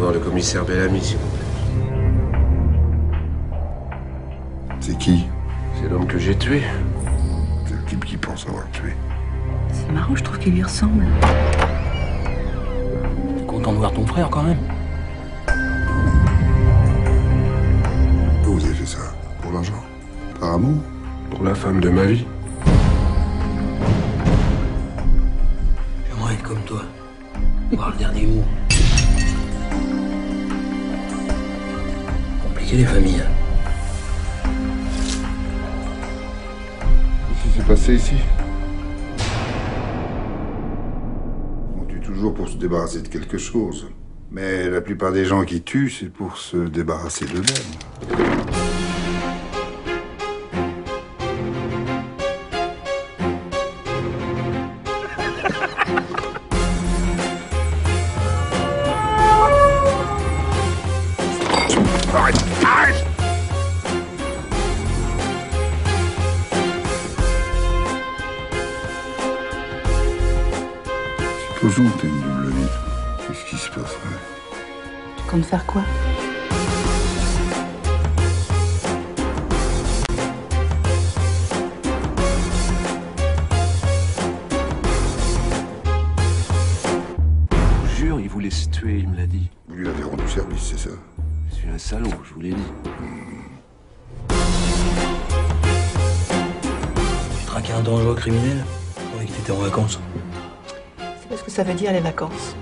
voir le commissaire Bellamy, s'il vous plaît. C'est qui C'est l'homme que j'ai tué. C'est le type qui pense avoir tué. C'est marrant, je trouve qu'il lui ressemble. T'es content de voir ton frère quand même Pourquoi vous avez fait ça Pour l'argent Par amour Pour la femme de ma vie. J'aimerais être comme toi. Voir le dernier mot. Compliqué les familles. Qu'est-ce qui s'est passé ici On tue toujours pour se débarrasser de quelque chose. Mais la plupart des gens qui tuent, c'est pour se débarrasser d'eux-mêmes. Arrête Supposons que t'as une double vie. Qu'est-ce qui se passerait Tu comptes faire quoi? Je jure, il voulait se tuer, il me l'a dit. Vous lui avez rendu service, c'est ça? Je suis un salaud, je vous l'ai dit. Tu traquais un dangereux criminel? Je croyais que t'étais en vacances. Parce que ça veut dire les vacances.